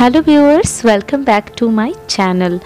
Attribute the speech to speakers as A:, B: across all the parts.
A: Hello viewers welcome back to my channel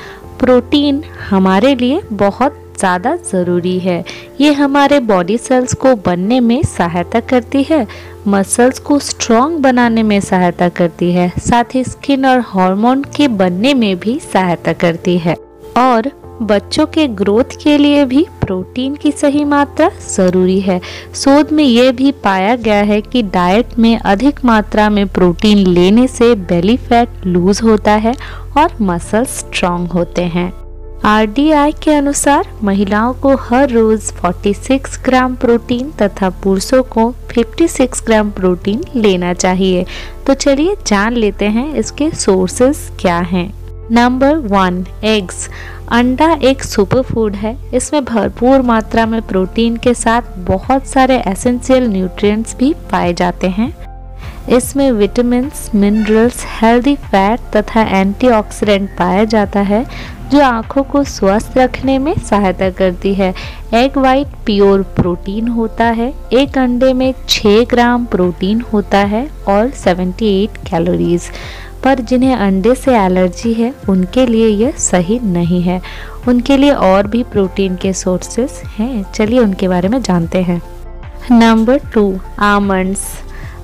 A: protein हमारे लिए बहुत ज़्यादा ज़रूरी है। ये हमारे बॉडी सेल्स को बनने में सहायता करती है मसल्स को स्ट्रॉन्ग बनाने में सहायता करती है, साथ ही स्किन और हार्मोन के बनने में भी सहायता करती है। और बच्चों के ग्रोथ के लिए भी प्रोटीन की सही मात्रा ज़रूरी है। शोध में यह भी पाया गया है कि डाइट में अधिक मात्रा में प्रोटीन लेने से बेली फैट लूज होता है और मसल स्ट्रांग होते हैं। आरडीआई के अनुसार महिलाओं को हर रोज 46 ग्राम प्रोटीन तथा पुरुषों को 56 ग्राम प्रोटीन लेना चाहिए। तो चलिए जान लेते हैं इसके सोर्सेस क्या हैं। नंबर वन एग्स अंडा एक सुपर फ़ूड है। इसमें भरपूर मात्रा में प्रोटीन के साथ बहुत सारे एसेंशियल न्यूट्रिएंट्स भी पाए जाते हैं। इसमें विटामिन मिनरल्स हेल्दी फैट तथा एंटीऑक्सीडेंट पाया जाता है, जो आँखों को स्वस्थ रखने में सहायता करती है। एग वाइट प्योर प्रोटीन होता है। एक अंडे में 6 ग्राम प्रोटीन होता है और 78 कैलोरीज पर जिन्हें अंडे से एलर्जी है, उनके लिए यह सही नहीं है। उनके लिए और भी प्रोटीन के सोर्सेस हैं। चलिए उनके बारे में जानते हैं। Number two, almonds.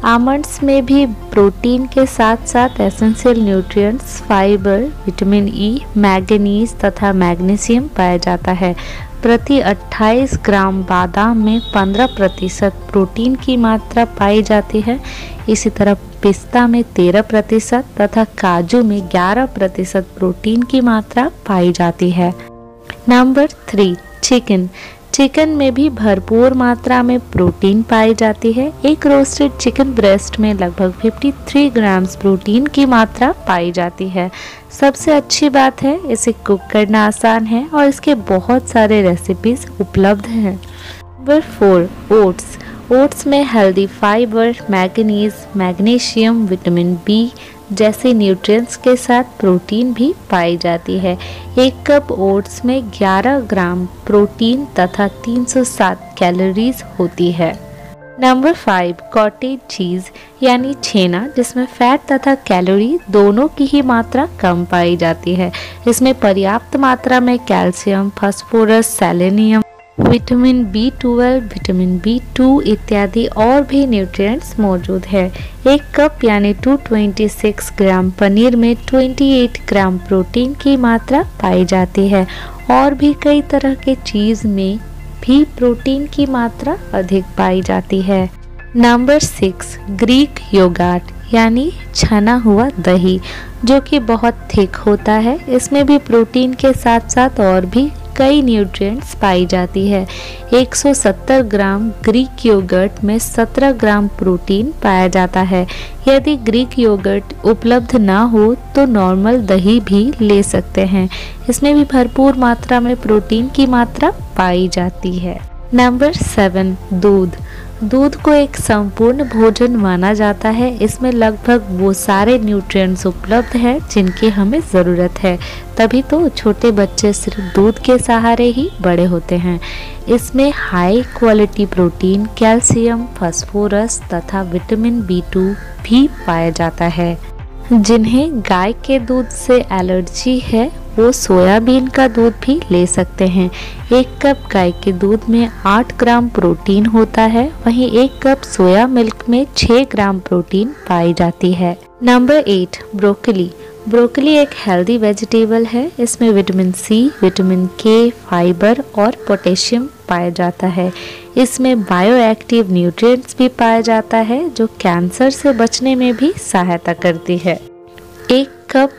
A: आमंड्स में भी प्रोटीन के साथ साथ essential nutrients, fibre, vitamin E manganese तथा मैग्नीशियम पाया जाता है। प्रति 28 ग्राम बादाम में 15 प्रतिशत प्रोटीन की मात्रा पाई जाती है। इसी तरह पिस्ता में 13 प्रतिशत तथा काजू में 11 प्रतिशत प्रोटीन की मात्रा पाई जाती है। नंबर थ्री चिकन चिकन में भी भरपूर मात्रा में प्रोटीन पाई जाती है। एक रोस्टेड चिकन ब्रेस्ट में लगभग 53 ग्राम प्रोटीन की मात्रा पाई जाती है। सबसे अच्छी बात है, इसे कुक करना आसान है और इसके बहुत सारे रेसिपीज़ उपलब्ध हैं। नंबर फोर ओट्स ओट्स में healthy fibre manganese magnesium vitamin B जैसे न्यूट्रिएंट्स के साथ प्रोटीन भी पाई जाती है। एक कप ओट्स में 11 ग्राम प्रोटीन तथा 307 कैलोरीज होती है। नंबर फाइव कॉटेज चीज़ यानी छेना, जिसमें फैट तथा कैलोरी दोनों की ही मात्रा कम पाई जाती है। इसमें पर्याप्त मात्रा में calcium phosphorus selenium vitamin B twelve vitamin B two इत्यादि और भी न्यूट्रिएंट्स मौजूद है। एक कप यानी 226 ग्राम पनीर में 28 ग्राम प्रोटीन की मात्रा पाई जाती है और भी कई तरह के चीज़ में भी प्रोटीन की मात्रा अधिक पाई जाती है। नंबर सिक्स ग्रीक योगाट यानी छना हुआ दही, जो कि बहुत थिक होता है। इसमें भी प्रोटीन के साथ साथ और भी कई न्यूट्रिएंट्स पाई जाती है। 170 ग्राम ग्रीक योगर्ट में 17 ग्राम प्रोटीन पाया जाता है। यदि ग्रीक योगर्ट उपलब्ध ना हो तो नॉर्मल दही भी ले सकते हैं। इसमें भी भरपूर मात्रा में प्रोटीन की मात्रा पाई जाती है। नंबर सेवन दूध। दूध को एक संपूर्ण भोजन माना जाता है। इसमें लगभग वो सारे न्यूट्रिएंट्स उपलब्ध हैं जिनकी हमें ज़रूरत है। तभी तो छोटे बच्चे सिर्फ़ दूध के सहारे ही बड़े होते हैं। इसमें high quality protein calcium phosphorus तथा विटामिन बी टू भी पाया जाता है। जिन्हें गाय के दूध से एलर्जी है वो सोयाबीन का दूध भी ले सकते हैं। एक कप गाय के दूध में 8 ग्राम प्रोटीन होता है। वहीं एक कप सोया मिल्क में 6 ग्राम प्रोटीन पाई जाती है। Number eight, broccoli. ब्रोकली एक हेल्दी वेजिटेबल है। इसमें vitamin C, vitamin K, fibre और पोटेशियम पाया जाता है। इसमें बायो एक्टिव न्यूट्रिएंट्स भी पाया जाता है, जो कैंसर से बचने में भी सहायता करती है। एक कप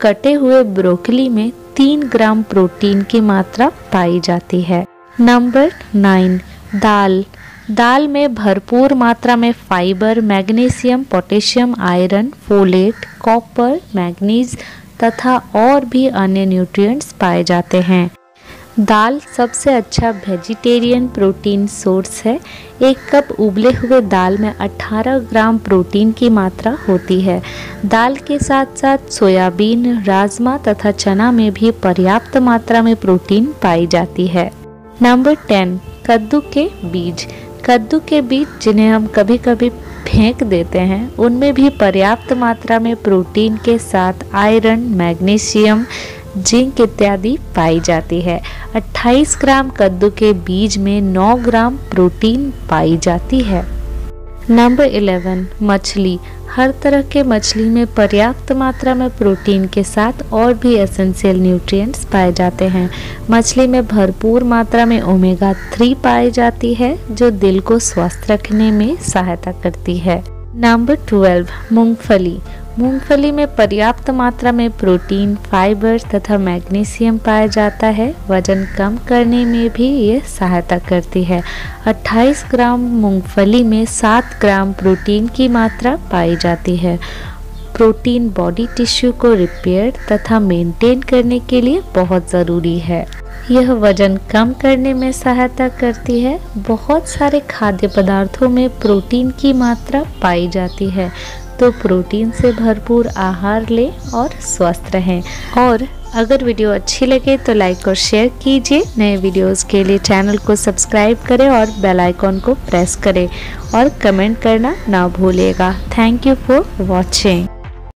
A: कटे हुए ब्रोकली में तीन ग्राम प्रोटीन की मात्रा पाई जाती है। नंबर नाइन, दाल। दाल में भरपूर मात्रा में fibre, magnesium, potassium, iron, folate, copper, manganese तथा और भी अन्य न्यूट्रिएंट्स पाए जाते हैं। दाल सबसे अच्छा वेजिटेरियन प्रोटीन सोर्स है एक कप उबले हुए दाल में 18 ग्राम प्रोटीन की मात्रा होती है। दाल के साथ साथ सोयाबीन, राजमा तथा चना में भी पर्याप्त मात्रा में प्रोटीन पाई जाती है। नंबर टेन, कद्दू के बीज। कद्दू के बीज जिन्हें हम कभी कभी फेंक देते हैं, उनमें भी पर्याप्त मात्रा में प्रोटीन के साथ आयरन, मैग्नीशियम, जिंक इत्यादि पाई जाती है। 28 ग्राम कद्दू के बीज में 9 ग्राम प्रोटीन पाई जाती है। नंबर 11 मछली। हर तरह के मछली में पर्याप्त मात्रा में प्रोटीन के साथ और भी एसेंशियल न्यूट्रिएंट्स पाए जाते हैं। मछली में भरपूर मात्रा में ओमेगा थ्री पाई जाती है, जो दिल को स्वस्थ रखने में सहायता करती है। नंबर ट्वेल्व, मूंगफली। मूंगफली में पर्याप्त मात्रा में प्रोटीन फाइबर तथा मैग्नीशियम पाया जाता है। वज़न कम करने में भी ये सहायता करती है। 28 ग्राम मूंगफली में 7 ग्राम प्रोटीन की मात्रा पाई जाती है। प्रोटीन बॉडी टिश्यू को रिपेयर तथा मेंटेन करने के लिए बहुत ज़रूरी है। यह वज़न कम करने में सहायता करती है। बहुत सारे खाद्य पदार्थों में प्रोटीन की मात्रा पाई जाती है। तो प्रोटीन से भरपूर आहार लें और स्वस्थ रहें। और अगर वीडियो अच्छी लगे तो लाइक और शेयर कीजिए। नए वीडियोस के लिए चैनल को सब्सक्राइब करें और बेल आइकॉन को प्रेस करें। और कमेंट करना ना भूलिएगा। Thank you for watching.